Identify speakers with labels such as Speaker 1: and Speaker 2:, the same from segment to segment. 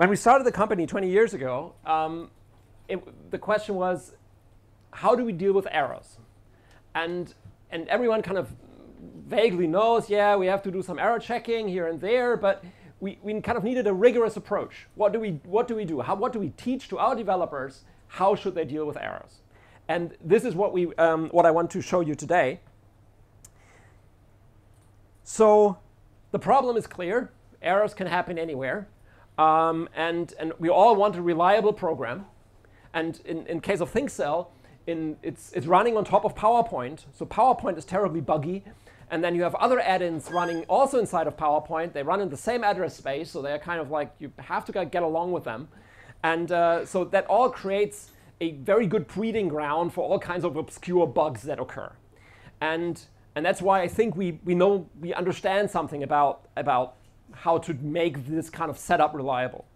Speaker 1: when we started the company 20 years ago, um, it, the question was, how do we deal with errors? And, and everyone kind of vaguely knows, yeah, we have to do some error checking here and there, but we, we kind of needed a rigorous approach. What do we, what do, we do? How, what do we teach to our developers? How should they deal with errors? And this is what, we, um, what I want to show you today. So the problem is clear. Errors can happen anywhere. Um, and, and we all want a reliable program. And in, in case of think-cell, in, it's, it's running on top of PowerPoint. So PowerPoint is terribly buggy. And then you have other add-ins running also inside of PowerPoint. They run in the same address space, so they're kind of like you have to get along with them. And uh, so that all creates a very good breeding ground for all kinds of obscure bugs that occur. And, and that's why I think we, we know, we understand something about, about how to make this kind of setup reliable.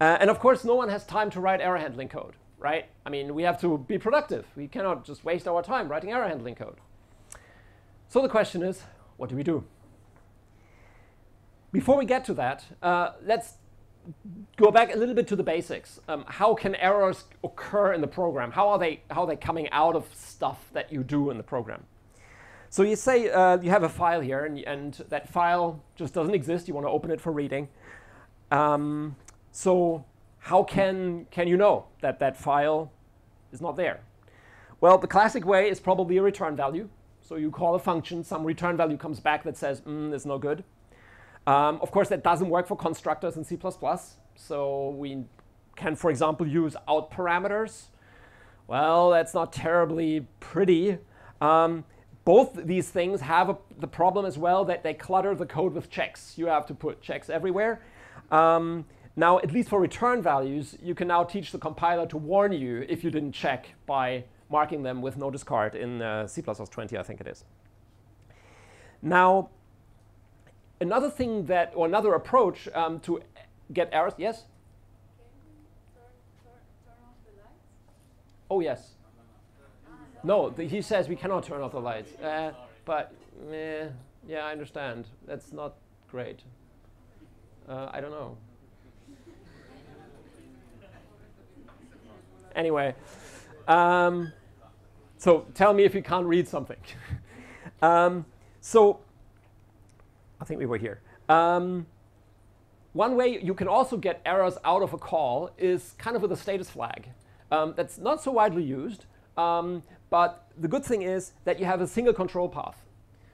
Speaker 1: Uh, and of course, no one has time to write error handling code, right? I mean, we have to be productive. We cannot just waste our time writing error handling code. So the question is, what do we do? Before we get to that, uh, let's go back a little bit to the basics. Um, how can errors occur in the program? How are they how are they coming out of stuff that you do in the program? So you say uh, you have a file here, and, and, that file just doesn't exist. You want to open it for reading. Um, so how can can you know that that file is not there? Well, the classic way is probably a return value. So you call a function, some return value comes back that says, mm, it's no good. Um, of course, that doesn't work for constructors in C++. So we can, for example, use out parameters. Well, that's not terribly pretty. Um, both these things have a, the problem as well that they clutter the code with checks. You have to put checks everywhere. Um, now, at least for return values, you can now teach the compiler to warn you if you didn't check by marking them with no discard in uh, C++20, I think it is. Now, another thing that, or another approach um, to get errors, yes? Oh, yes. No, the, he says we cannot turn off the lights. Uh, but, eh, yeah, I understand. That's not great. Uh, I don't know. anyway, um, so tell me if you can't read something. um, so I think we were here. Um, one way you can also get errors out of a call is kind of with a status flag. Um, that's not so widely used, um, but the good thing is that you have a single control path.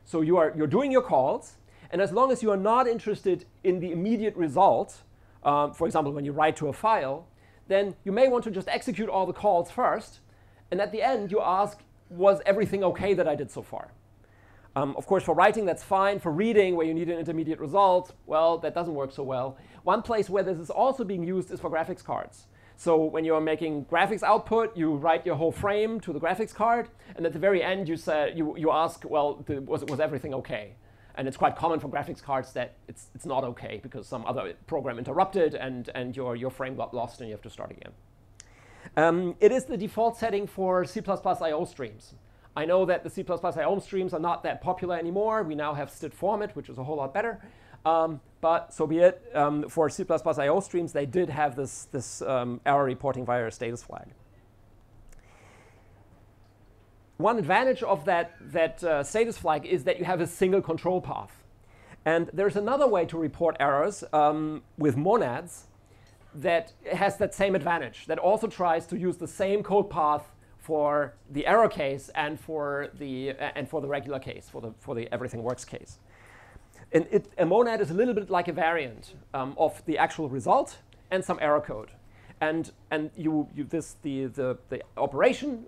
Speaker 1: So you are, you're doing your calls, and as long as you are not interested in the immediate result, um, for example, when you write to a file, then you may want to just execute all the calls first, and at the end, you ask, was everything OK that I did so far? Um, of course, for writing, that's fine. For reading, where you need an intermediate result, well, that doesn't work so well. One place where this is also being used is for graphics cards. So when you're making graphics output, you write your whole frame to the graphics card, and at the very end, you, say, you, you ask, well, was, was everything OK? And it's quite common for graphics cards that it's, it's not OK because some other program interrupted and, and your, your frame got lost and you have to start again. Um, it is the default setting for C++ I.O. streams. I know that the C++ I.O. streams are not that popular anymore. We now have std format, which is a whole lot better. Um, but so be it. Um, for C++ I.O. streams, they did have this, this um, error reporting via a status flag. One advantage of that, that uh, status flag is that you have a single control path. And there's another way to report errors um, with monads that has that same advantage, that also tries to use the same code path for the error case and for the, and for the regular case, for the, for the everything works case. And it, a monad is a little bit like a variant um, of the actual result and some error code. And, and you, you, this, the, the, the operation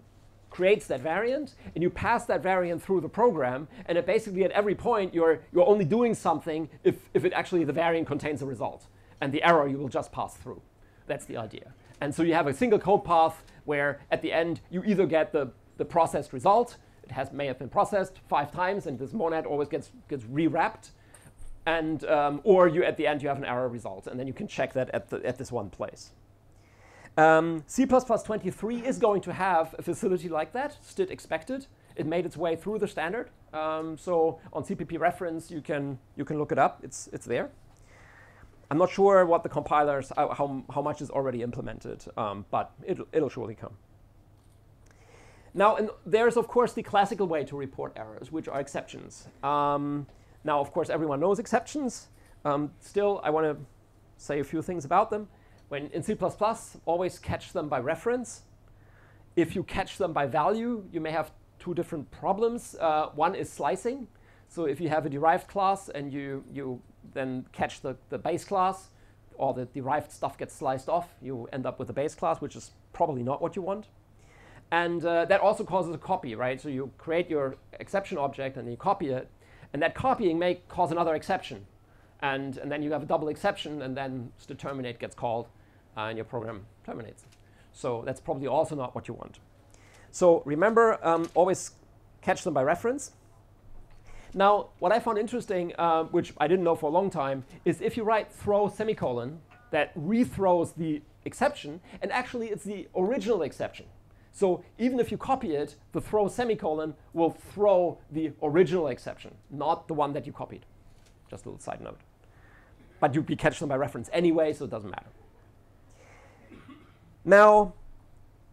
Speaker 1: creates that variant, and you pass that variant through the program, and it basically at every point you're, you're only doing something if, if it actually the variant contains a result and the error you will just pass through. That's the idea. And so you have a single code path where at the end you either get the, the processed result, it has may have been processed five times and this monad always gets, gets rewrapped, and, um, or you at the end you have an error result and then you can check that at, the, at this one place. Um, C++23 is going to have a facility like that, std expected. It made its way through the standard. Um, so on CPP reference, you can, you can look it up. It's, it's there. I'm not sure what the compilers, how, how much is already implemented, um, but it'll, it'll surely come. Now, and there's of course the classical way to report errors, which are exceptions. Um, now, of course, everyone knows exceptions. Um, still, I want to say a few things about them. When in C++, always catch them by reference. If you catch them by value, you may have two different problems. Uh, one is slicing. So if you have a derived class and you, you then catch the, the base class, or the derived stuff gets sliced off, you end up with a base class, which is probably not what you want. And uh, that also causes a copy, right? So you create your exception object and you copy it. And that copying may cause another exception. And, and then you have a double exception, and then terminate gets called, uh, and your program terminates. So that's probably also not what you want. So remember, um, always catch them by reference. Now, what I found interesting, uh, which I didn't know for a long time, is if you write throw semicolon, that rethrows the exception, and actually it's the original exception. So even if you copy it, the throw semicolon will throw the original exception, not the one that you copied. Just a little side note. But you'd be catch them by reference anyway, so it doesn't matter. Now,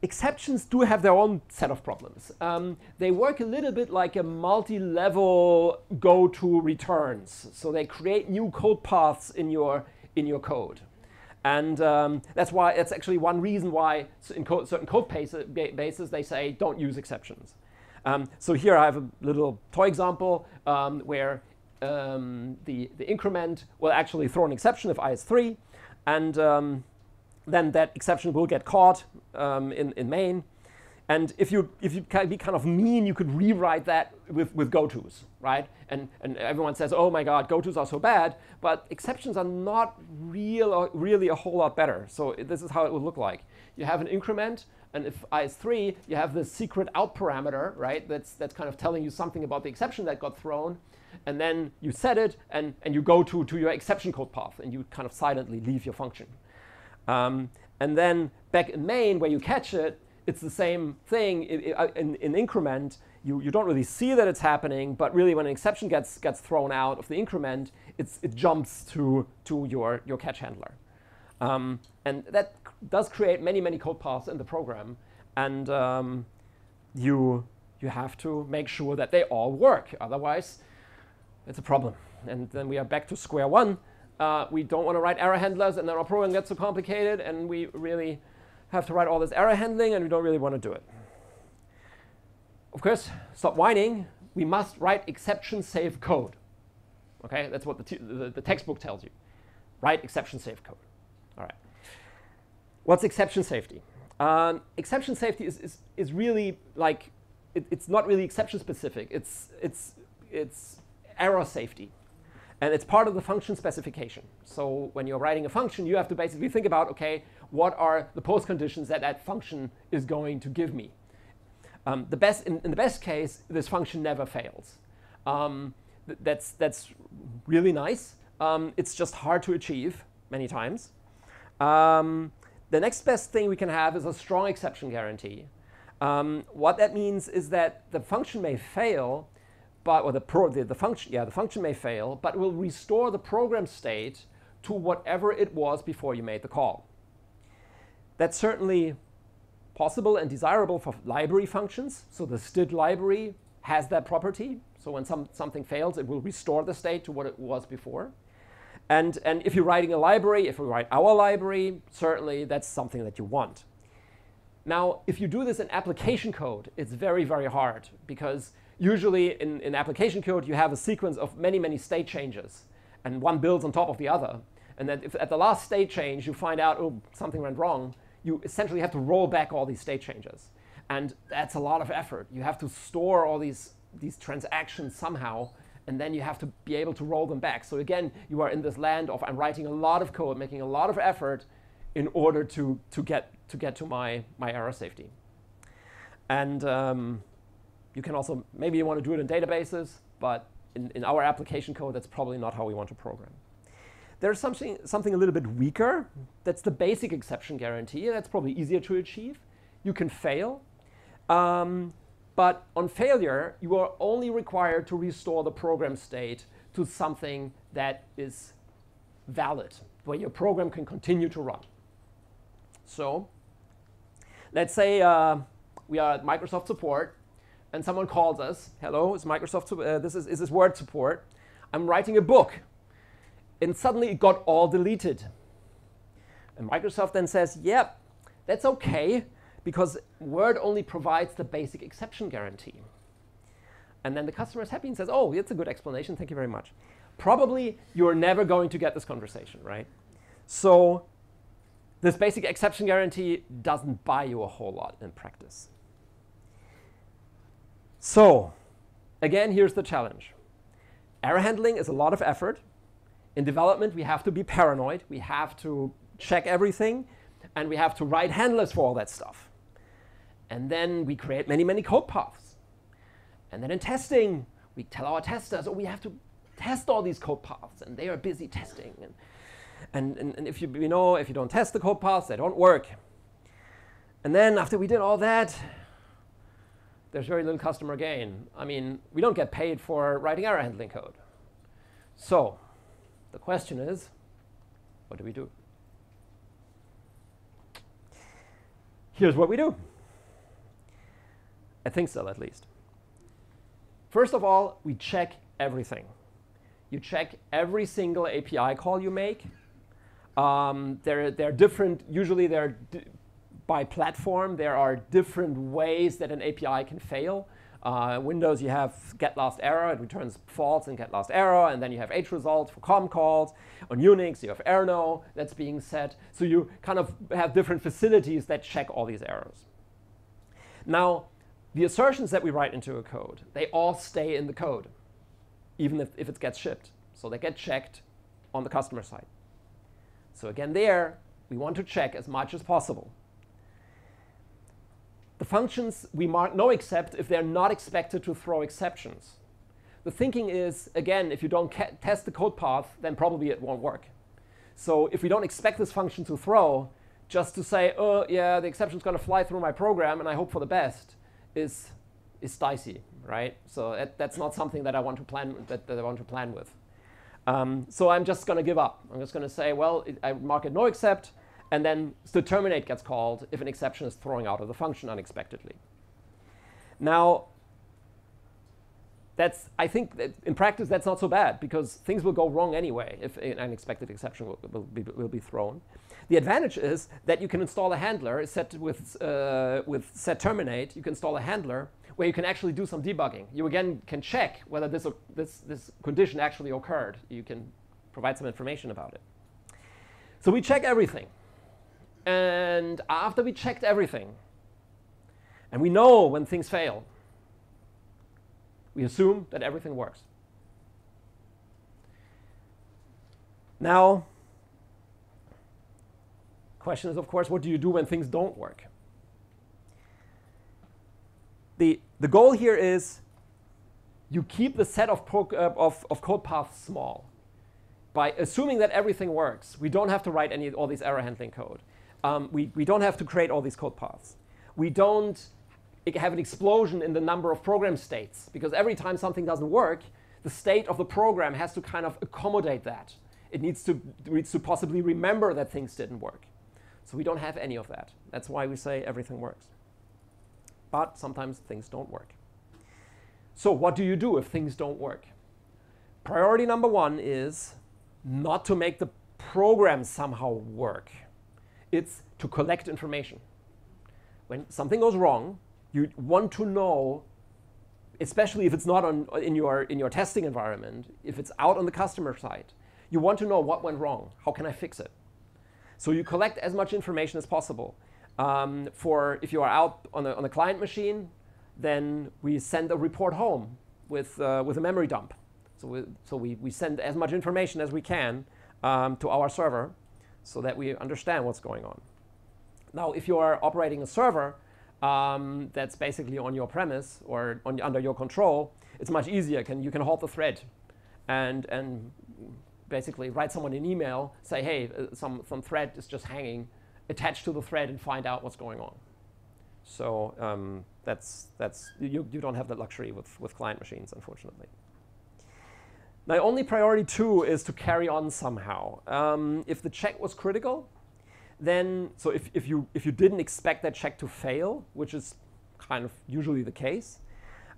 Speaker 1: exceptions do have their own set of problems. Um, they work a little bit like a multi-level go-to returns. So they create new code paths in your, in your code. And um, that's why that's actually one reason why in code, certain code bases they say don't use exceptions. Um, so here I have a little toy example um, where um, the, the increment will actually throw an exception if i is 3. And um, then that exception will get caught um, in, in main. And if you if you be kind of mean, you could rewrite that with, with go-tos, right? And and everyone says, oh my God, go-tos are so bad, but exceptions are not real really a whole lot better. So this is how it would look like. You have an increment, and if i is three, you have the secret out parameter, right? That's that's kind of telling you something about the exception that got thrown, and then you set it, and and you go to to your exception code path, and you kind of silently leave your function. Um, and then back in main, where you catch it, it's the same thing uh, in, in, increment. You, you don't really see that it's happening, but really when an exception gets, gets thrown out of the increment, it's, it jumps to, to your, your catch handler. Um, and that does create many, many code paths in the program. And um, you, you have to make sure that they all work. Otherwise, it's a problem. And then we are back to square one. Uh, we don't want to write error handlers, and then our program gets so complicated, and we really have to write all this error handling, and we don't really want to do it. Of course, stop whining. We must write exception-safe code. Okay, that's what the, the, the, textbook tells you. Write exception-safe code. All right. What's exception safety? Um, exception safety is, is, is really like, it, it's not really exception specific. It's, it's, it's error safety. And it's part of the function specification. So when you're writing a function, you have to basically think about, OK, what are the post conditions that that function is going to give me? Um, the best, in, in, the best case, this function never fails. Um, th that's, that's really nice. Um, it's just hard to achieve many times. Um, the next best thing we can have is a strong exception guarantee. Um, what that means is that the function may fail, but or the, pro, the, the function yeah the function may fail, but will restore the program state to whatever it was before you made the call. That's certainly possible and desirable for library functions. So the std library has that property. So when some, something fails, it will restore the state to what it was before. And, and if you're writing a library, if we write our library, certainly that's something that you want. Now, if you do this in application code, it's very, very hard because usually in, in application code, you have a sequence of many, many state changes and one builds on top of the other. And then if at the last state change, you find out, oh, something went wrong, you essentially have to roll back all these state changes. And that's a lot of effort. You have to store all these, these transactions somehow, and then you have to be able to roll them back. So again, you are in this land of I'm writing a lot of code, making a lot of effort in order to, to, get, to get to my, my error safety. And um, you can also, maybe you want to do it in databases, but in, in our application code, that's probably not how we want to program. There's something, something a little bit weaker. That's the basic exception guarantee. That's probably easier to achieve. You can fail. Um, but on failure, you are only required to restore the program state to something that is valid, where your program can continue to run. So let's say uh, we are at Microsoft support and someone calls us, hello, it's Microsoft, uh, this is, is this Word support. I'm writing a book. And suddenly it got all deleted. And Microsoft then says, yep, that's okay, because Word only provides the basic exception guarantee. And then the customer is happy and says, oh, that's a good explanation, thank you very much. Probably you're never going to get this conversation, right? So this basic exception guarantee doesn't buy you a whole lot in practice. So again, here's the challenge. Error handling is a lot of effort. In development, we have to be paranoid. We have to check everything. And we have to write handlers for all that stuff. And then we create many, many code paths. And then in testing, we tell our testers, oh, we have to test all these code paths. And they are busy testing. And, and, and, and if you, you know, if you don't test the code paths, they don't work. And then after we did all that, there's very little customer gain. I mean, we don't get paid for writing error handling code. So the question is, what do we do? Here's what we do. I think so, at least. First of all, we check everything. You check every single API call you make. Um, they're, they're different, usually they're by platform, there are different ways that an API can fail. Uh, Windows, you have get last error, it returns false and get last error, and then you have H result for COM calls. On Unix, you have errno that's being set. So you kind of have different facilities that check all these errors. Now, the assertions that we write into a code, they all stay in the code, even if, if it gets shipped. So they get checked on the customer side. So again, there, we want to check as much as possible. The functions we mark no except if they're not expected to throw exceptions. The thinking is, again, if you don't test the code path, then probably it won't work. So if we don't expect this function to throw, just to say, oh, yeah, the exception's going to fly through my program and I hope for the best, is, is dicey, right? So that, that's not something that I want to plan, that, that I want to plan with. Um, so I'm just going to give up. I'm just going to say, well, it, I mark it no except, and then the terminate gets called if an exception is throwing out of the function unexpectedly. Now, that's, I think that in practice that's not so bad because things will go wrong anyway if an unexpected exception will, will, be, will be thrown. The advantage is that you can install a handler set with, uh, with set terminate. You can install a handler where you can actually do some debugging. You again can check whether this, this, this condition actually occurred. You can provide some information about it. So we check everything. And after we checked everything, and we know when things fail, we assume that everything works. Now, question is, of course, what do you do when things don't work? The, the goal here is you keep the set of, uh, of, of code paths small. By assuming that everything works, we don't have to write any all these error handling code um, we, we don't have to create all these code paths. We don't have an explosion in the number of program states because every time something doesn't work, the state of the program has to kind of accommodate that. It needs to, it needs to possibly remember that things didn't work. So we don't have any of that. That's why we say everything works. But sometimes things don't work. So what do you do if things don't work? Priority number one is not to make the program somehow work it's to collect information. When something goes wrong, you want to know, especially if it's not on, in, your, in your testing environment, if it's out on the customer side, you want to know what went wrong. How can I fix it? So you collect as much information as possible. Um, for if you are out on a, on a client machine, then we send a report home with, uh, with a memory dump. So, we, so we, we send as much information as we can um, to our server so that we understand what's going on. Now, if you are operating a server um, that's basically on your premise or on, under your control, it's much easier. Can, you can halt the thread and, and basically write someone an email, say, hey, uh, some, some thread is just hanging, attach to the thread and find out what's going on. So um, that's, that's, you, you don't have that luxury with, with client machines, unfortunately. Now, only priority two is to carry on somehow. Um, if the check was critical, then, so if, if, you, if you didn't expect that check to fail, which is kind of usually the case,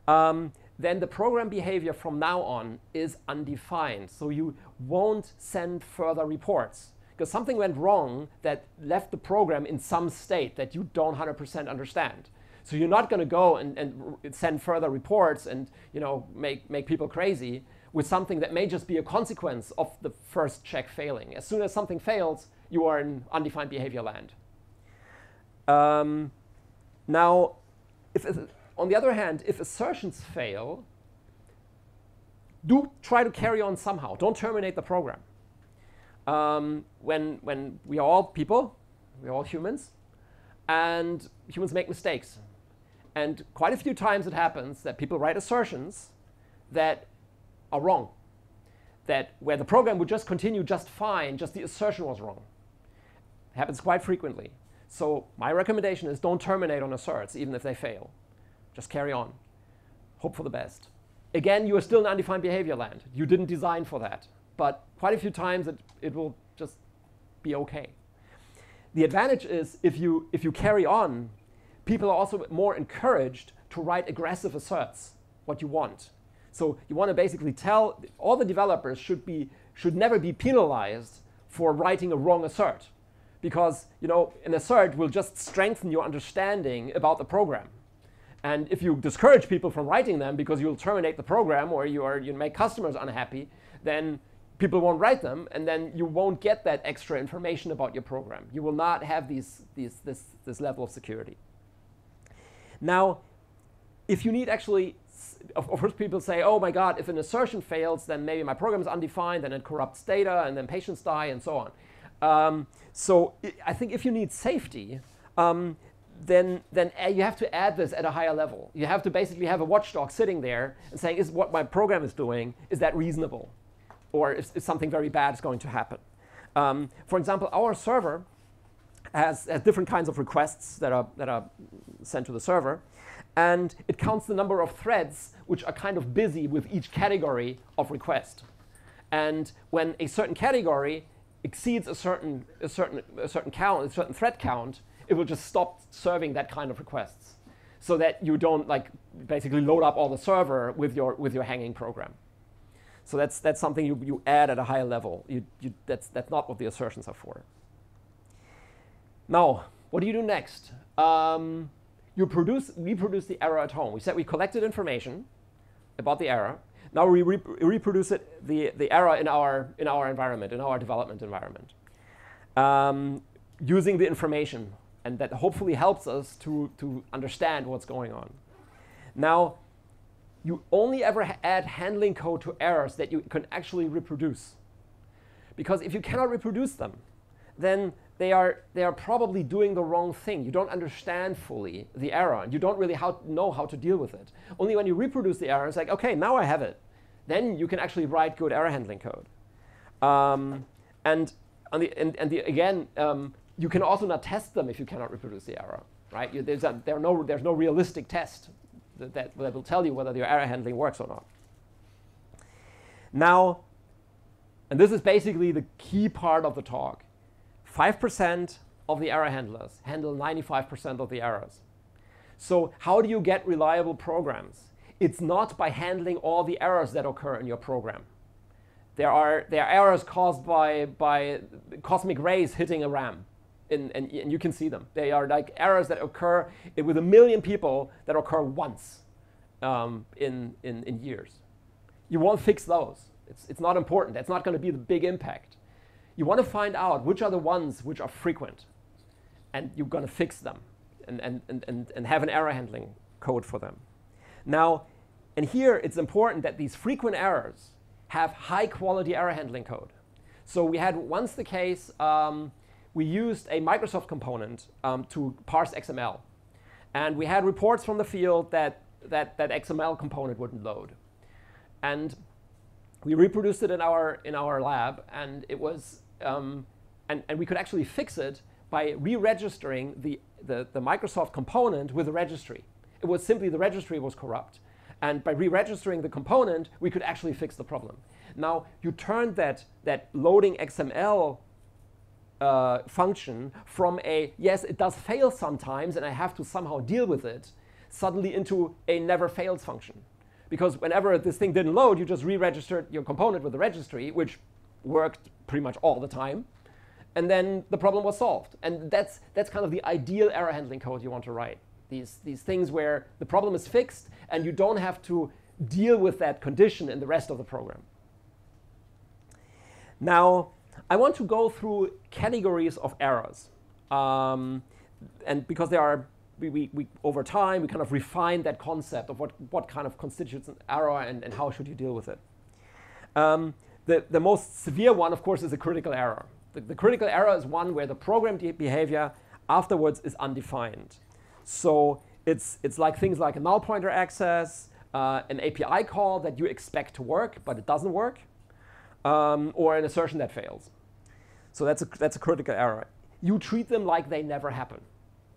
Speaker 1: um, then the program behavior from now on is undefined. So you won't send further reports because something went wrong that left the program in some state that you don't 100% understand. So you're not going to go and, and send further reports and you know, make, make people crazy with something that may just be a consequence of the first check failing. As soon as something fails, you are in undefined behavior land. Um, now, if, on the other hand, if assertions fail, do try to carry on somehow. Don't terminate the program. Um, when, when we are all people, we're all humans, and humans make mistakes. And quite a few times it happens that people write assertions that are wrong. That where the program would just continue just fine, just the assertion was wrong. It happens quite frequently. So my recommendation is don't terminate on asserts, even if they fail. Just carry on. Hope for the best. Again, you are still in undefined behavior land. You didn't design for that. But quite a few times it, it will just be okay. The advantage is if you, if you carry on, people are also more encouraged to write aggressive asserts, what you want. So you want to basically tell all the developers should, be, should never be penalized for writing a wrong assert. Because you know, an assert will just strengthen your understanding about the program. And if you discourage people from writing them because you'll terminate the program or you, are, you make customers unhappy, then people won't write them, and then you won't get that extra information about your program. You will not have these, these, this, this level of security. Now, if you need actually, of course, people say, oh my God, if an assertion fails, then maybe my program is undefined, and it corrupts data, and then patients die, and so on. Um, so I think if you need safety, um, then, then you have to add this at a higher level. You have to basically have a watchdog sitting there and saying, is what my program is doing, is that reasonable? Or is, is something very bad is going to happen? Um, for example, our server has, has, different kinds of requests that are, that are sent to the server. And it counts the number of threads which are kind of busy with each category of request. And when a certain category exceeds a certain, a certain, a certain count, a certain thread count, it will just stop serving that kind of requests so that you don't like basically load up all the server with your, with your hanging program. So that's, that's something you, you add at a higher level. You, you, that's, that's not what the assertions are for. Now, what do you do next? Um, you produce, reproduce the error at home. We said we collected information about the error. Now we re reproduce it, the, the error in our, in our environment, in our development environment, um, using the information and that hopefully helps us to, to understand what's going on. Now, you only ever add handling code to errors that you can actually reproduce. Because if you cannot reproduce them, then they are, they are probably doing the wrong thing. You don't understand fully the error, and you don't really how, know how to deal with it. Only when you reproduce the error, it's like, OK, now I have it. Then you can actually write good error handling code. Um, and, the, and, and the, again, um, you can also not test them if you cannot reproduce the error, right? You, there's, a, there no, there's no realistic test that, that, that will tell you whether your error handling works or not. Now, and this is basically the key part of the talk, 5% of the error handlers handle 95% of the errors. So how do you get reliable programs? It's not by handling all the errors that occur in your program. There are, there are errors caused by, by cosmic rays hitting a RAM and, and, and you can see them. They are like errors that occur with a million people that occur once um, in, in, in years. You won't fix those. It's, it's not important. That's not going to be the big impact. You want to find out which are the ones which are frequent, and you're going to fix them and, and, and, and have an error handling code for them. Now, and here it's important that these frequent errors have high quality error handling code. So we had once the case um, we used a Microsoft component um, to parse XML. And we had reports from the field that that, that XML component wouldn't load. And we reproduced it in our, in our lab, and it was, um, and, and we could actually fix it by re-registering the, the, the Microsoft component with the registry. It was simply the registry was corrupt. And by re-registering the component, we could actually fix the problem. Now you turn that, that loading XML uh, function from a, yes, it does fail sometimes and I have to somehow deal with it, suddenly into a never fails function. Because whenever this thing didn't load, you just re-registered your component with the registry, which worked pretty much all the time. And then the problem was solved. And that's, that's kind of the ideal error handling code you want to write. These, these things where the problem is fixed and you don't have to deal with that condition in the rest of the program. Now, I want to go through categories of errors. Um, and because there are, we, we, we, over time, we kind of refine that concept of what, what kind of constitutes an error and, and how should you deal with it. Um, the, the most severe one, of course, is a critical error. The, the critical error is one where the program behavior afterwards is undefined. So it's, it's like things like a null pointer access, uh, an API call that you expect to work, but it doesn't work, um, or an assertion that fails. So that's a, that's a critical error. You treat them like they never happen.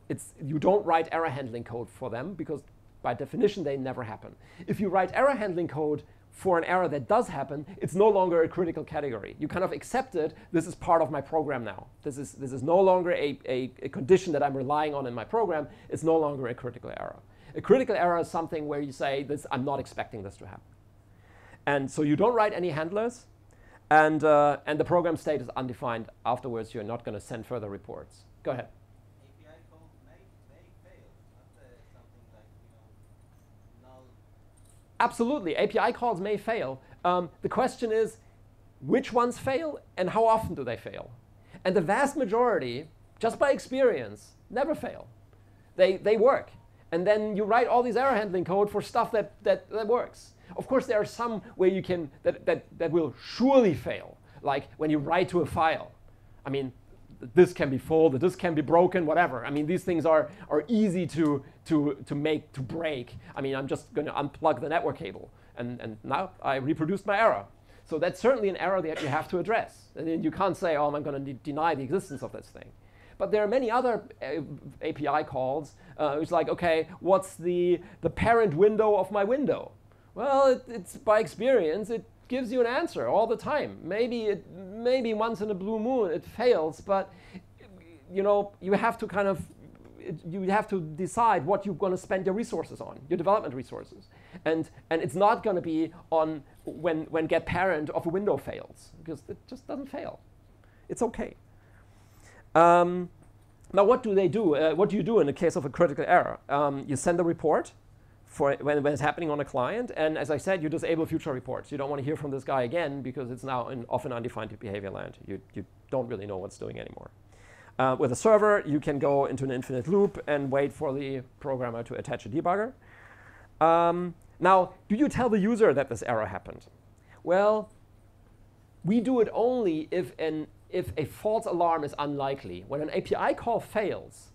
Speaker 1: It's, you don't write error handling code for them because by definition they never happen. If you write error handling code for an error that does happen, it's no longer a critical category. You kind of accept it, this is part of my program now. This is, this is no longer a, a, a condition that I'm relying on in my program. It's no longer a critical error. A critical error is something where you say, this, I'm not expecting this to happen. And so you don't write any handlers, and, uh, and the program state is undefined. Afterwards, you're not going to send further reports. Go ahead.
Speaker 2: API code may, may fail, not uh, something like, you know, null.
Speaker 1: Absolutely, API calls may fail. Um, the question is, which ones fail and how often do they fail? And the vast majority, just by experience, never fail. They, they work. And then you write all these error handling code for stuff that, that, that works. Of course, there are some where you can, that, that, that will surely fail, like when you write to a file. I mean, this can be folded, this can be broken, whatever. I mean, these things are, are easy to, to, to make, to break. I mean, I'm just going to unplug the network cable, and, and now I reproduced my error. So that's certainly an error that you have to address. And you can't say, oh, I'm going to de deny the existence of this thing. But there are many other uh, API calls. Uh, it's like, okay, what's the, the parent window of my window? Well, it, it's by experience, it gives you an answer all the time. Maybe it, maybe once in a blue moon it fails, but you know you have to kind of you have to decide what you're going to spend your resources on, your development resources, and and it's not going to be on when when get parent of a window fails because it just doesn't fail. It's okay. Um, now, what do they do? Uh, what do you do in the case of a critical error? Um, you send a report for when, when, it's happening on a client. And as I said, you disable future reports. You don't want to hear from this guy again because it's now in often undefined behavior land. You, you don't really know what's doing anymore. Uh, with a server, you can go into an infinite loop and wait for the programmer to attach a debugger. Um, now, do you tell the user that this error happened? Well, we do it only if, an, if a false alarm is unlikely. When an API call fails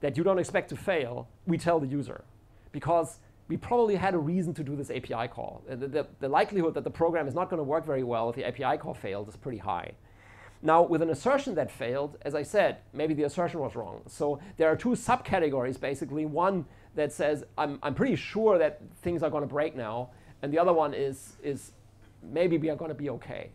Speaker 1: that you don't expect to fail, we tell the user. Because we probably had a reason to do this API call. The, the, the likelihood that the program is not going to work very well if the API call failed is pretty high. Now, with an assertion that failed, as I said, maybe the assertion was wrong. So there are two subcategories, basically. One that says, I'm, I'm pretty sure that things are going to break now. And the other one is, is maybe we are going to be OK.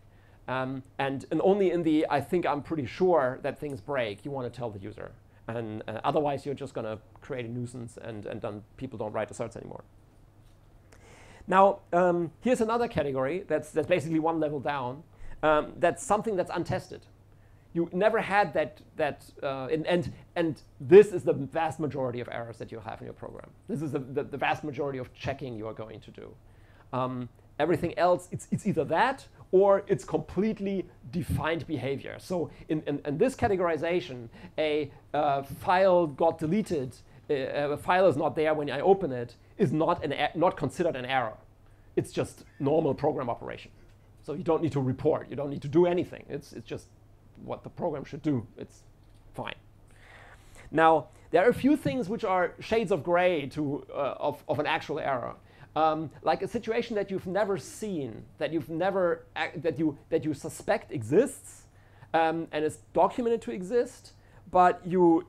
Speaker 1: Um, and, and only in the, I think I'm pretty sure that things break, you want to tell the user. And uh, otherwise, you're just going to create a nuisance, and, and then people don't write asserts anymore. Now, um, here's another category that's, that's basically one level down. Um, that's something that's untested. You never had that, that uh, and, and, and this is the vast majority of errors that you have in your program. This is the, the, the vast majority of checking you are going to do. Um, everything else, it's, it's either that or it's completely defined behavior. So in, in, in this categorization, a uh, file got deleted, uh, a file is not there when I open it, is not, an not considered an error. It's just normal program operation. So you don't need to report. You don't need to do anything. It's, it's just what the program should do. It's fine. Now, there are a few things which are shades of gray to, uh, of, of an actual error. Um, like a situation that you've never seen, that you've never, that you, that you suspect exists um, and is documented to exist, but you,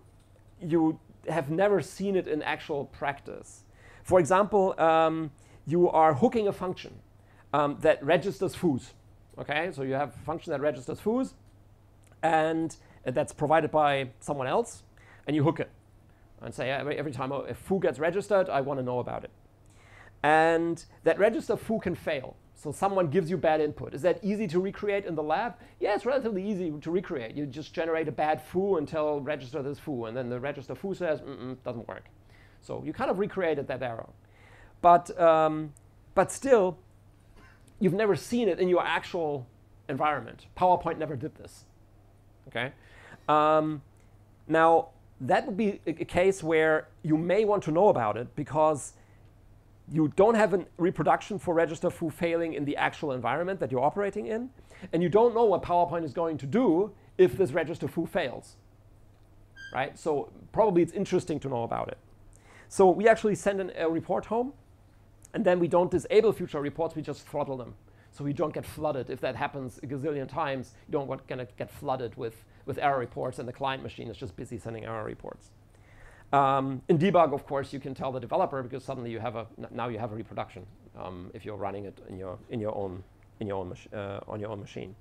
Speaker 1: you have never seen it in actual practice. For example, um, you are hooking a function um, that registers foos. Okay, so you have a function that registers foos, and that's provided by someone else, and you hook it and say every, every time a foo gets registered, I want to know about it. And that register foo can fail. So someone gives you bad input. Is that easy to recreate in the lab? Yeah, it's relatively easy to recreate. You just generate a bad foo and tell register this foo, and then the register foo says, mm doesn't work. So you kind of recreated that error. But, um, but still, you've never seen it in your actual environment. PowerPoint never did this. Okay. Um, now that would be a, a case where you may want to know about it because you don't have a reproduction for register foo failing in the actual environment that you're operating in, and you don't know what PowerPoint is going to do if this register foo fails. Right? So probably it's interesting to know about it. So we actually send an, a report home, and then we don't disable future reports, we just throttle them. So we don't get flooded. If that happens a gazillion times, you don't want to get flooded with, with error reports, and the client machine is just busy sending error reports. Um, in debug, of course, you can tell the developer because suddenly you have a now you have a reproduction um, if you're running it in your in your own in your own uh, on your own machine.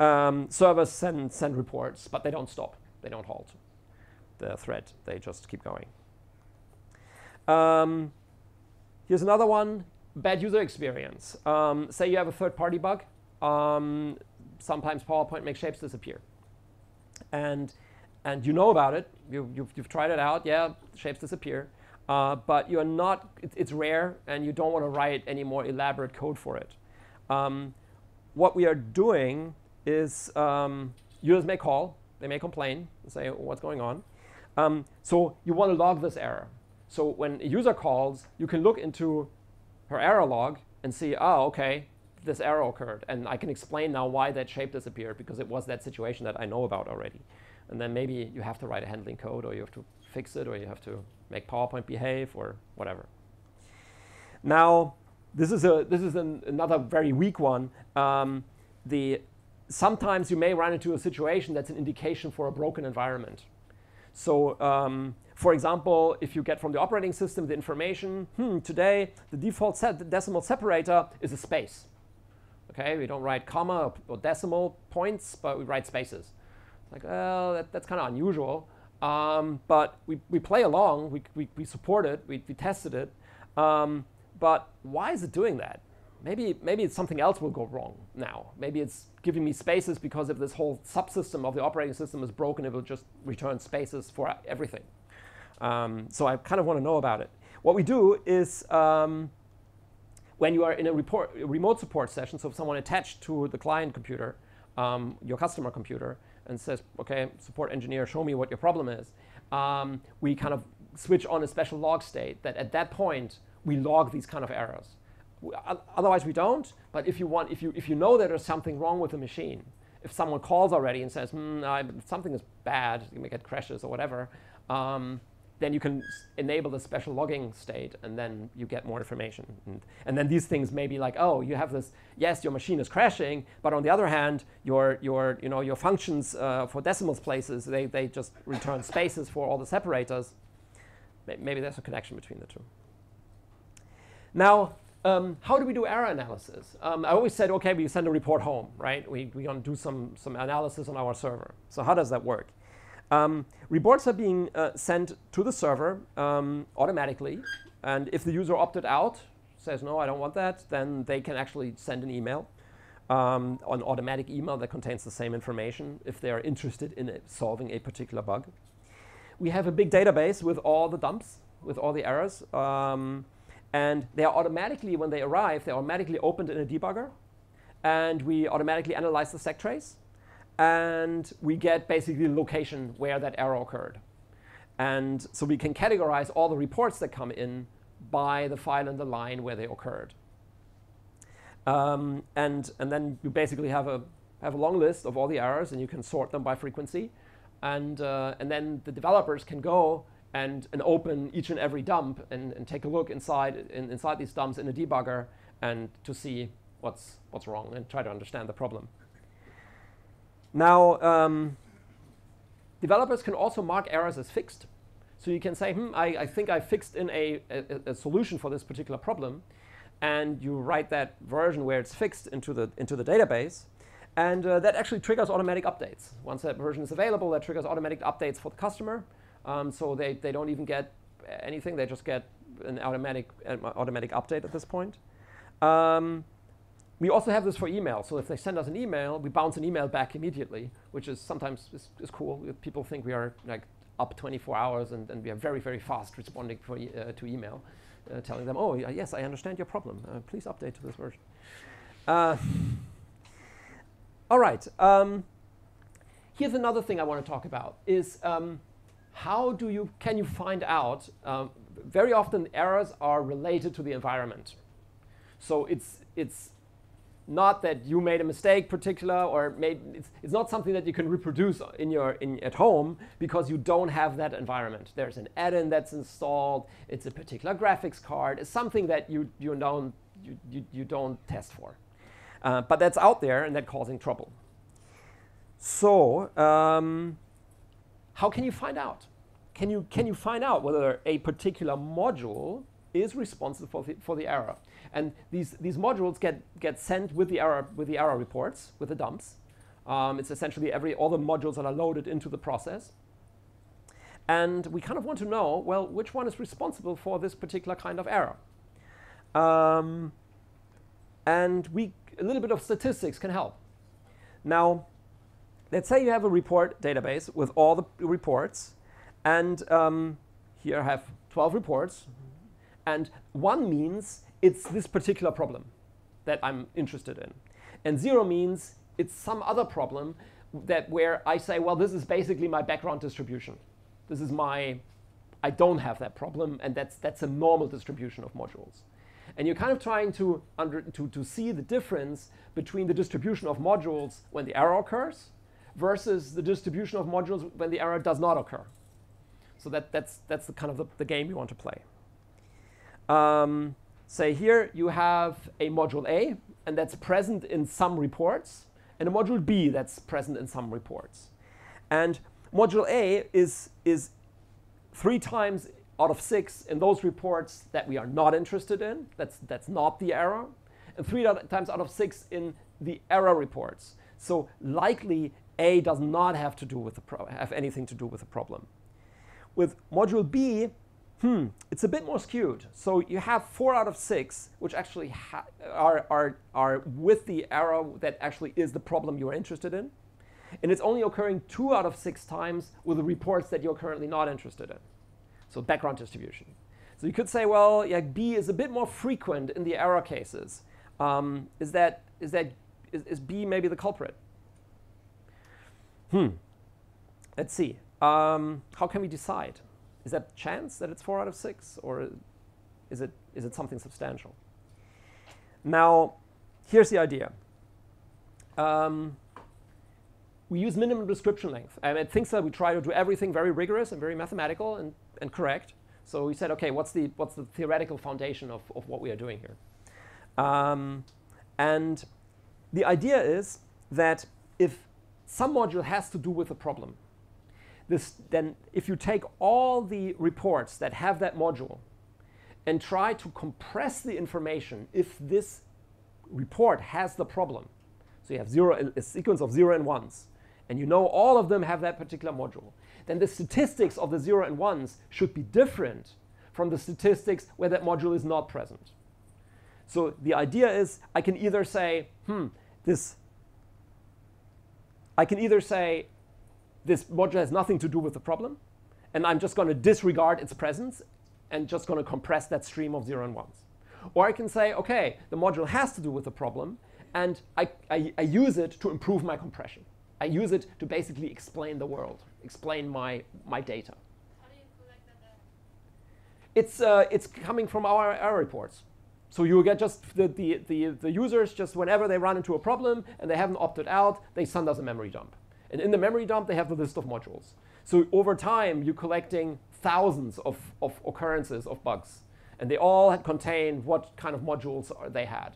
Speaker 1: Um, servers send send reports, but they don't stop. They don't halt the thread. They just keep going. Um, here's another one: bad user experience. Um, say you have a third-party bug. Um, sometimes PowerPoint makes shapes disappear, and and you know about it, you, you've, you've tried it out, yeah, shapes disappear, uh, but you're not, it, it's rare and you don't want to write any more elaborate code for it. Um, what we are doing is um, users may call, they may complain, say what's going on. Um, so you want to log this error. So when a user calls, you can look into her error log and see, oh, okay, this error occurred. And I can explain now why that shape disappeared because it was that situation that I know about already. And then maybe you have to write a handling code or you have to fix it or you have to make PowerPoint behave or whatever. Now, this is, a, this is an, another very weak one. Um, the, sometimes you may run into a situation that's an indication for a broken environment. So um, for example, if you get from the operating system the information, hmm, today the default set decimal separator is a space. Okay, we don't write comma or decimal points, but we write spaces. Like, well, that, that's kind of unusual. Um, but we, we play along, we, we, we support it, we, we tested it. Um, but why is it doing that? Maybe, maybe it's something else will go wrong now. Maybe it's giving me spaces because if this whole subsystem of the operating system is broken, it will just return spaces for everything. Um, so I kind of want to know about it. What we do is um, when you are in a, report, a, remote support session, so if someone attached to the client computer, um, your customer computer, and says, okay, support engineer, show me what your problem is, um, we kind of switch on a special log state that at that point we log these kind of errors. Otherwise we don't, but if you want, if you, if you know that there's something wrong with the machine, if someone calls already and says, mm, I, something is bad, you may get crashes or whatever, um, then you can enable the special logging state and then you get more information. And, and, then these things may be like, oh, you have this, yes, your machine is crashing, but on the other hand, your, your, you know, your functions uh, for decimals places, they, they just return spaces for all the separators. Maybe there's a connection between the two. Now, um, how do we do error analysis? Um, I always said, okay, we send a report home, right? We, going to do some, some analysis on our server. So how does that work? Um, reports are being uh, sent to the server um, automatically. And if the user opted out, says, no, I don't want that, then they can actually send an email, um, an automatic email that contains the same information if they're interested in a, solving a particular bug. We have a big database with all the dumps, with all the errors. Um, and they are automatically, when they arrive, they're automatically opened in a debugger. And we automatically analyze the stack trace and we get basically the location where that error occurred. And so we can categorize all the reports that come in by the file and the line where they occurred. Um, and, and then you basically have a, have a long list of all the errors, and you can sort them by frequency. And, uh, and then the developers can go and, and open each and every dump and, and take a look inside, in, inside these dumps in a debugger and to see what's, what's wrong and try to understand the problem. Now, um, developers can also mark errors as fixed. So you can say, hmm, I, I think I fixed in a, a, a, solution for this particular problem. and you write that version where it's fixed into the, into the database. And uh, that actually triggers automatic updates. Once that version is available, that triggers automatic updates for the customer. Um, so they, they don't even get anything, they just get an automatic, an automatic update at this point. Um, we also have this for email. So if they send us an email, we bounce an email back immediately, which is sometimes is, is cool. People think we are like up 24 hours and, and we are very, very fast responding for, uh, to email, uh, telling them, oh, yes, I understand your problem. Uh, please update to this version. Uh, all right. Um, here's another thing I want to talk about is um, how do you, can you find out, um, very often errors are related to the environment. So it's, it's not that you made a mistake particular or made, it's, it's not something that you can reproduce in your, in, at home because you don't have that environment. There's an add-in that's installed, it's a particular graphics card, it's something that you, you, don't, you, you, you don't test for. Uh, but that's out there and that's causing trouble. So um, how can you find out? Can you, can you find out whether a particular module is responsible for the, for the error? And these, these modules get, get sent with the, error, with the error reports, with the dumps. Um, it's essentially every, all the modules that are loaded into the process. And we kind of want to know, well, which one is responsible for this particular kind of error? Um, and we, a little bit of statistics can help. Now, let's say you have a report database with all the reports. And um, here I have 12 reports. And one means it's this particular problem that I'm interested in. And zero means it's some other problem that where I say, well, this is basically my background distribution. This is my, I don't have that problem, and that's, that's a normal distribution of modules. And you're kind of trying to, under, to, to see the difference between the distribution of modules when the error occurs versus the distribution of modules when the error does not occur. So that, that's, that's the kind of the, the game you want to play. Um, say here you have a module A, and that's present in some reports, and a module B that's present in some reports. And module A is, is three times out of six in those reports that we are not interested in. That's, that's not the error. And three times out of six in the error reports. So likely A does not have to do with the have anything to do with the problem. With module B, hmm, it's a bit more skewed. So you have four out of six, which actually are, are, are with the error that actually is the problem you're interested in. And it's only occurring two out of six times with the reports that you're currently not interested in. So background distribution. So you could say, well, yeah, B is a bit more frequent in the error cases. Um, is that is that is, is B maybe the culprit? Hmm. Let's see. Um, how can we decide? Is that chance that it's four out of six, or is it, is it something substantial? Now, here's the idea. Um, we use minimum description length. I And at that we try to do everything very rigorous and very mathematical and, and correct. So we said, OK, what's the, what's the theoretical foundation of, of what we are doing here? Um, and the idea is that if some module has to do with a problem, this, then if you take all the reports that have that module and try to compress the information if this report has the problem, so you have zero, a sequence of zero and ones, and you know all of them have that particular module, then the statistics of the zero and ones should be different from the statistics where that module is not present. So the idea is I can either say, hmm, this, I can either say this module has nothing to do with the problem, and I'm just going to disregard its presence and just going to compress that stream of zero and ones. Or I can say, OK, the module has to do with the problem, and I, I, I use it to improve my compression. I use it to basically explain the world, explain my, my data? It's, uh, it's coming from our error reports. So you get just the, the, the, the users, just whenever they run into a problem and they haven't opted out, they send us a memory dump. And in the memory dump, they have the list of modules. So over time, you're collecting thousands of, of occurrences of bugs. And they all contain what kind of modules they had.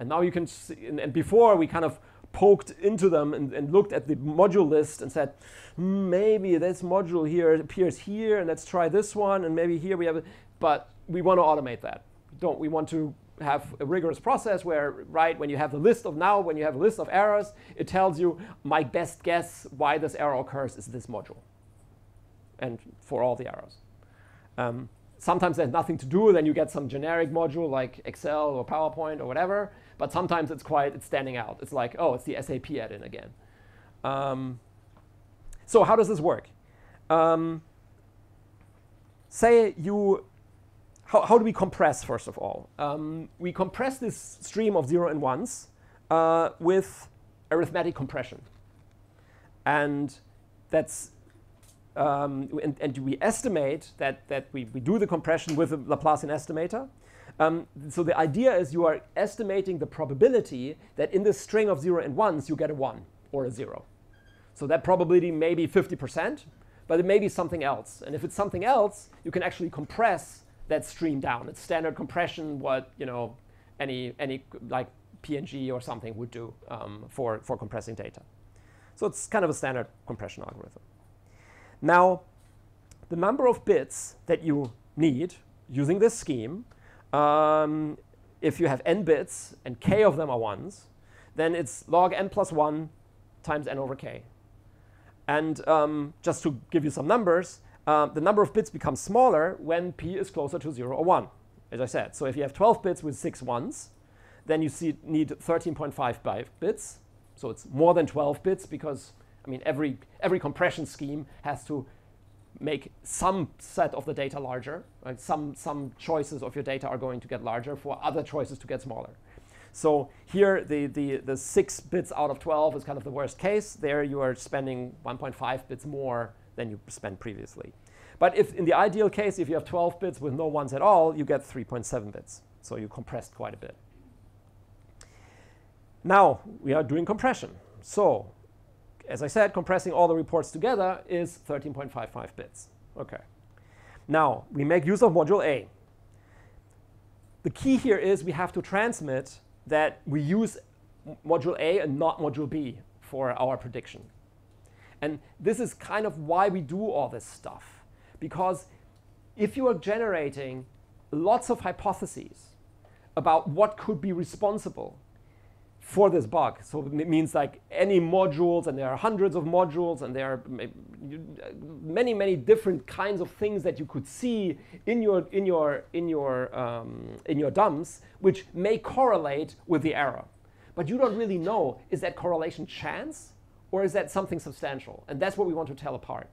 Speaker 1: And now you can see, and, and before we kind of poked into them and, and, looked at the module list and said, hmm, maybe this module here appears here, and let's try this one, and maybe here we have it. But we want to automate that. Don't we want to have a rigorous process where, right, when you have the list of now, when you have a list of errors, it tells you my best guess why this error occurs is this module. And for all the errors. Um, sometimes there's nothing to do, then you get some generic module like Excel or PowerPoint or whatever. But sometimes it's quite, it's standing out. It's like, oh, it's the SAP add-in again. Um, so how does this work? Um, say you, how, how do we compress, first of all? Um, we compress this stream of zero and ones uh, with arithmetic compression. And that's, um, and, and, we estimate that, that we, we do the compression with a Laplacian estimator. Um, so the idea is you are estimating the probability that in this string of zero and ones you get a one or a zero. So that probability may be 50%, but it may be something else. And if it's something else, you can actually compress that stream down. It's standard compression, what you know, any any like PNG or something would do um, for for compressing data. So it's kind of a standard compression algorithm. Now, the number of bits that you need using this scheme, um, if you have n bits and k of them are ones, then it's log n plus 1 times n over k. And um, just to give you some numbers, uh, the number of bits becomes smaller when p is closer to 0 or 1, as I said. So if you have 12 bits with six ones, then you see, need 13.5 bits. So it's more than 12 bits because, I mean, every, every compression scheme has to make some set of the data larger. Right? Some, some choices of your data are going to get larger for other choices to get smaller. So here, the, the, the 6 bits out of 12 is kind of the worst case. There, you are spending 1.5 bits more than you spent previously. But if in the ideal case, if you have 12 bits with no ones at all, you get 3.7 bits. So you compressed quite a bit. Now, we are doing compression. So as I said, compressing all the reports together is 13.55 bits. Okay. Now, we make use of module A. The key here is we have to transmit that we use module A and not module B for our prediction. And this is kind of why we do all this stuff. Because if you are generating lots of hypotheses about what could be responsible for this bug. So it means like any modules, and there are hundreds of modules, and there are many, many different kinds of things that you could see in your in your in your um, in your dumps, which may correlate with the error. But you don't really know is that correlation chance or is that something substantial? And that's what we want to tell apart.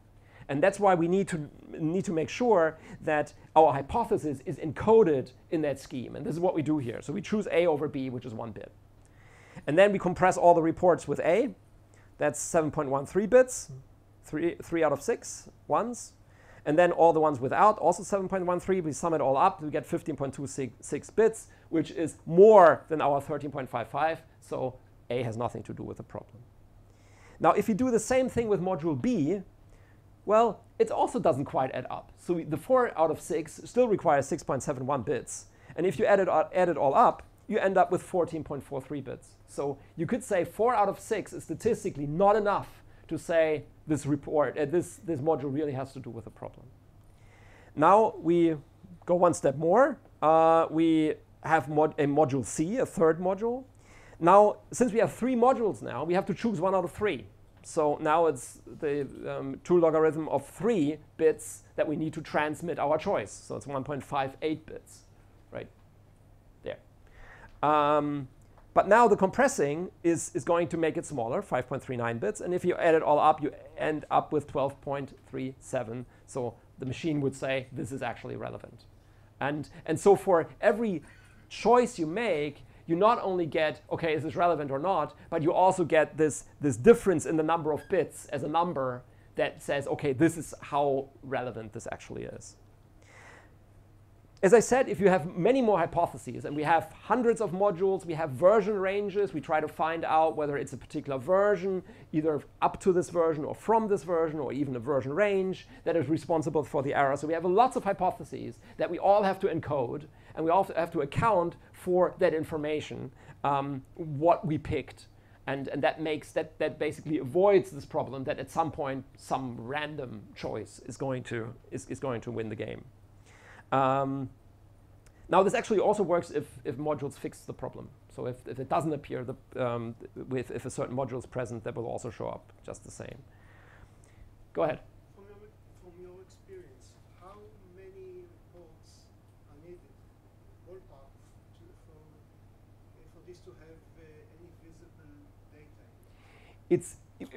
Speaker 1: And that's why we need to need to make sure that our hypothesis is encoded in that scheme. And this is what we do here. So we choose A over B, which is one bit. And then we compress all the reports with A. That's 7.13 bits, three, three out of six ones. And then all the ones without, also 7.13. We sum it all up, we get 15.26 bits, which is more than our 13.55. So A has nothing to do with the problem. Now, if you do the same thing with module B, well, it also doesn't quite add up. So the 4 out of 6 still requires 6.71 bits. And if you add it, add it all up, you end up with 14.43 bits. So you could say 4 out of 6 is statistically not enough to say this report, uh, this, this module really has to do with a problem. Now we go one step more. Uh, we have mod a module C, a third module. Now, since we have three modules now, we have to choose one out of three. So now it's the um, true logarithm of three bits that we need to transmit our choice. So it's 1.58 bits, right? There. Um, but now the compressing is, is going to make it smaller, 5.39 bits. And if you add it all up, you end up with 12.37. So the machine would say this is actually relevant. And, and so for every choice you make, you not only get, OK, is this relevant or not, but you also get this, this difference in the number of bits as a number that says, OK, this is how relevant this actually is. As I said, if you have many more hypotheses, and we have hundreds of modules, we have version ranges, we try to find out whether it's a particular version, either up to this version or from this version, or even a version range that is responsible for the error. So we have lots of hypotheses that we all have to encode, and we also have to account for that information, um, what we picked. And, and that makes that, that basically avoids this problem that at some point some random choice is going to, is, is going to win the game. Um, now this actually also works if, if modules fix the problem. So if, if it doesn't appear the, um, with if a certain module is present, that will also show up just the same. Go ahead.
Speaker 3: From your, from your experience, how many reports are needed, ballpark, to, for, for this to have uh, any visible data?
Speaker 1: it's if-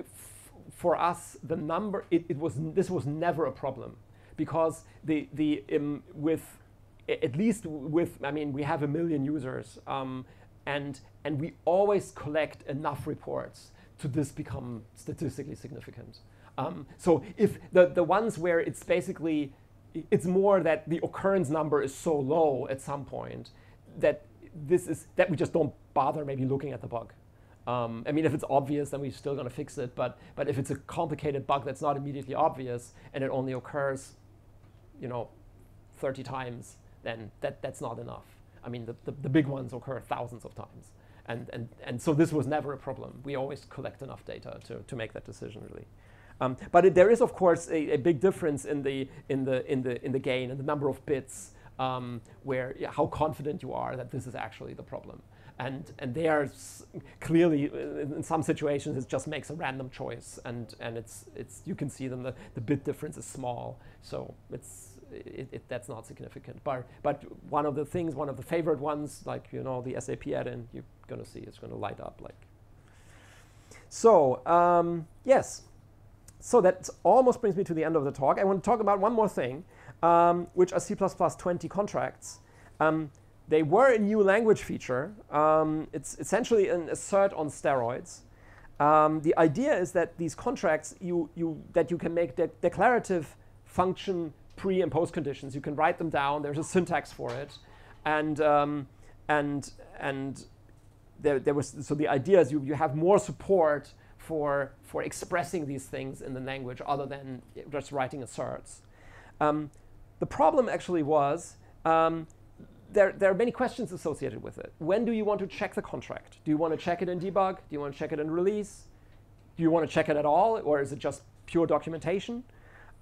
Speaker 1: for us the number it, it was this was never a problem because the the um, with at least with I mean we have a million users um, and and we always collect enough reports to this become statistically significant. Um, so if the the ones where it's basically it's more that the occurrence number is so low at some point that this is that we just don't bother maybe looking at the bug. Um, I mean, if it's obvious, then we're still going to fix it. But but if it's a complicated bug that's not immediately obvious and it only occurs, you know, 30 times, then that, that's not enough. I mean, the, the, the big ones occur thousands of times. And, and, and so this was never a problem. We always collect enough data to, to make that decision, really. Um, but it, there is, of course, a, a big difference in the, in, the, in, the, in the gain and the number of bits um, where yeah, how confident you are that this is actually the problem. And, and they are clearly, uh, in some situations, it just makes a random choice. And, and it's, it's, you can see them, the, the bit difference is small. So it's, it, it, that's not significant. But, but one of the things, one of the favorite ones, like, you know, the SAP add-in, you're going to see it's going to light up like. So, um, yes. So that almost brings me to the end of the talk. I want to talk about one more thing, um, which are C++20 contracts. Um, they were a new language feature. Um, it's essentially an assert on steroids. Um, the idea is that these contracts, you, you, that you can make de- declarative function pre and post conditions. You can write them down. There's a syntax for it, and um, and and there, there was so the idea is you, you have more support for for expressing these things in the language other than just writing asserts. Um, the problem actually was um, there, there are many questions associated with it. When do you want to check the contract? Do you want to check it in debug? Do you want to check it in release? Do you want to check it at all, or is it just pure documentation?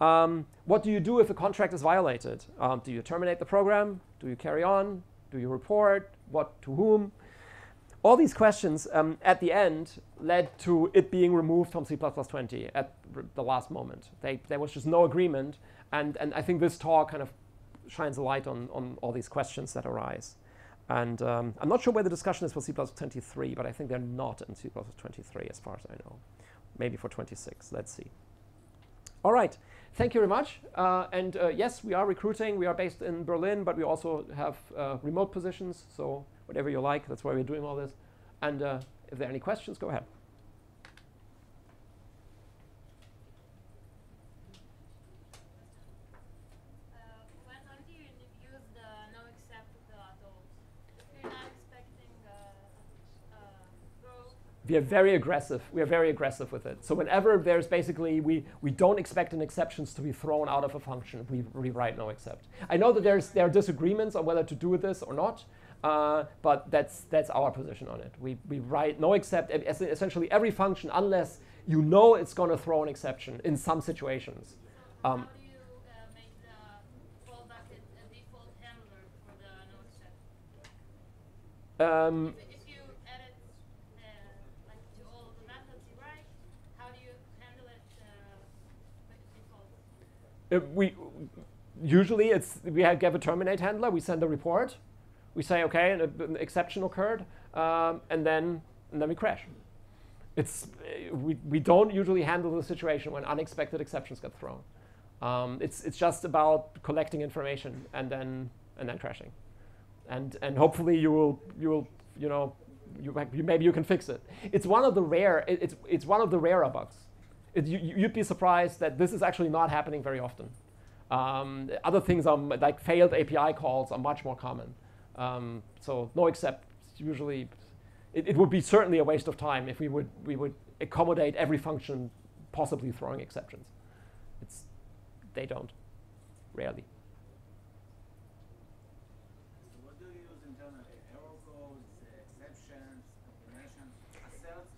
Speaker 1: Um, what do you do if a contract is violated? Um, do you terminate the program? Do you carry on? Do you report? What to whom? All these questions um, at the end led to it being removed from C++20 at the last moment. They, there was just no agreement, and, and I think this talk kind of shines a light on, on all these questions that arise. And um, I'm not sure where the discussion is for C++23, but I think they're not in C++23 as far as I know. Maybe for 26, let's see. All right, thank you very much. Uh, and uh, yes, we are recruiting. We are based in Berlin, but we also have uh, remote positions. So whatever you like, that's why we're doing all this. And uh, if there are any questions, go ahead.
Speaker 4: Uh, when how do you use the noexcept the adults? If you're not expecting uh, uh, growth,
Speaker 1: We are very aggressive. We are very aggressive with it. So whenever there's basically, we, we don't expect an exceptions to be thrown out of a function, we rewrite noexcept. I know that there's, there are disagreements on whether to do this or not, uh, but that's, that's our position on it. We, we write noexcept es- essentially every function unless you know it's going to throw an exception in some situations. Um,
Speaker 4: you uh, the fallback a, a default handler for the no except?
Speaker 1: Um,
Speaker 4: If, if you edit uh, like to all of the methods you write, how do you handle it uh, by default?
Speaker 1: Uh, we usually it's we have, give a terminate handler. We send a report. We say okay, an, an exception occurred, um, and then and then we crash. It's uh, we, we don't usually handle the situation when unexpected exceptions get thrown. Um, it's it's just about collecting information and then and then crashing, and and hopefully you will you will you know you, you maybe you can fix it. It's one of the rare it, it's it's one of the rarer bugs. It, you, you'd be surprised that this is actually not happening very often. Um, other things are like failed API calls are much more common. Um, so noexcept usually, it, it would be certainly a waste of time if we would we would accommodate every function possibly throwing exceptions. It's they don't, rarely.
Speaker 2: So what do you use internally? Error codes, uh, exceptions, combinations, asserts?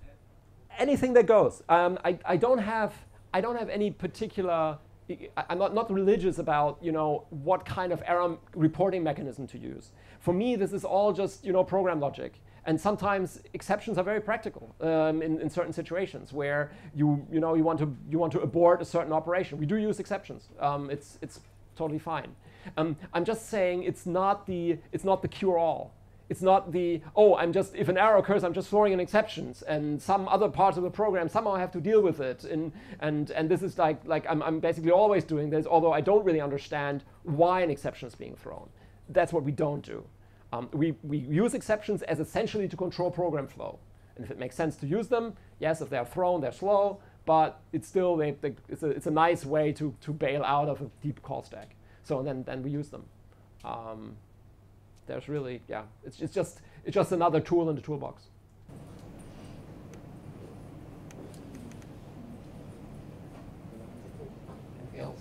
Speaker 2: uh,
Speaker 1: anything that goes. Um, I, I don't have I don't have any particular I- I'm not, not religious about you know what kind of error reporting mechanism to use. For me, this is all just you know program logic. And sometimes exceptions are very practical um, in, in certain situations where you you know you want to you want to abort a certain operation. We do use exceptions. Um, it's it's totally fine. Um, I'm just saying it's not the it's not the cure all. It's not the, oh, I'm just, if an error occurs, I'm just throwing in exceptions and some other parts of the program somehow have to deal with it. And, and, and this is like, like I'm, I'm basically always doing this, although I don't really understand why an exception is being thrown. That's what we don't do. Um, we, we use exceptions as essentially to control program flow. And if it makes sense to use them, yes, if they're thrown, they're slow, but it's still, they, they, it's, a, it's a nice way to, to bail out of a deep call stack. So then, then we use them. Um, there's really, yeah, it's, it's, just, it's just another tool in the toolbox. Else?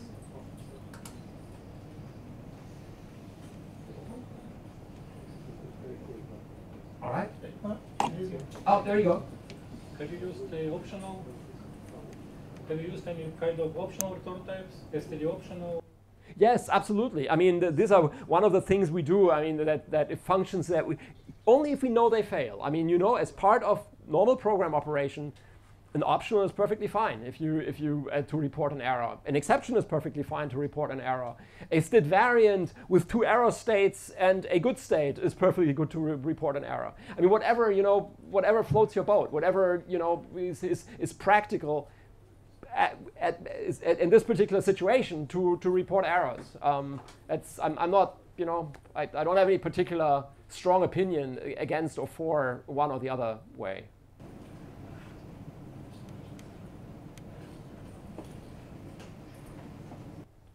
Speaker 1: All right. Oh, there you go.
Speaker 5: Have you used the optional? Have you used any kind of optional return types? STD optional?
Speaker 1: Yes, absolutely. I mean, th- these are one of the things we do. I mean, that, that functions that we, only if we know they fail. I mean, you know, as part of normal program operation, an optional is perfectly fine if you, if you uh, to report an error. An exception is perfectly fine to report an error. A state variant with two error states and a good state is perfectly good to re- report an error. I mean, whatever, you know, whatever floats your boat, whatever, you know, is, is, is practical at, at, in this particular situation to, to report errors. Um, it's, I'm, I'm not, you know, I, I don't have any particular strong opinion against or for one or the other way.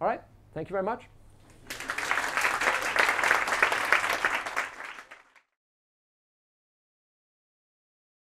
Speaker 1: All right, thank you very much.